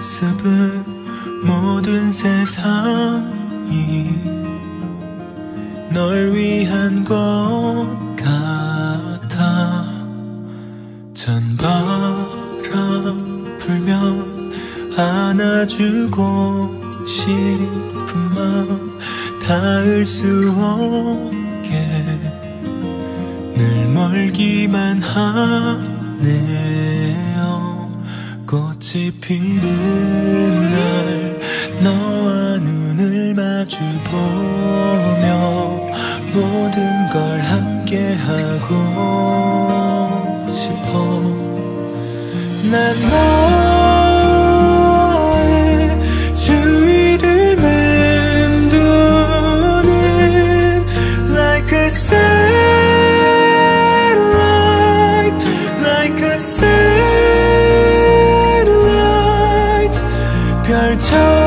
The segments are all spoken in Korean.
습은 모든 세상이 널 위한 것 같아. 찬 바람 불면 안아주고 싶은 마음 닿을 수 없게. 늘 멀기만 하네. 꽃이 피는 날 너와 눈을 마주 보며 모든 걸 함께 하고 싶어. 난너 told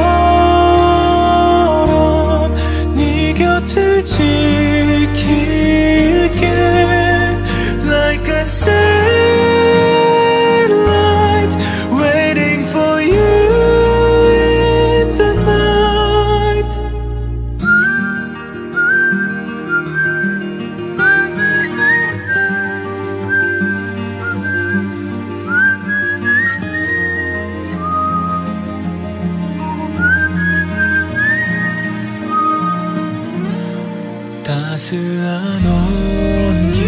따스한 온기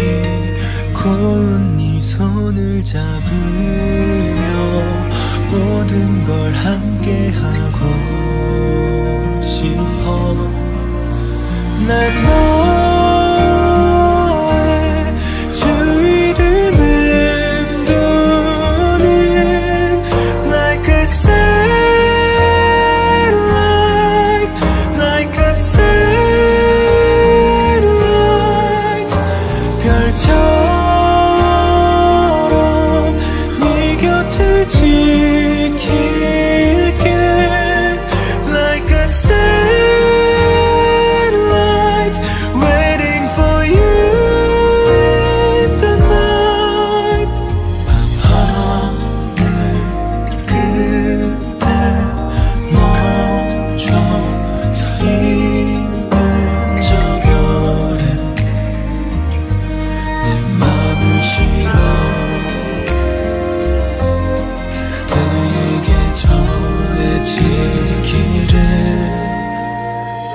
고운 네 손을 잡으며 모든 걸 함께 하고 싶어. 난 秋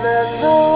전해지기를 난 너.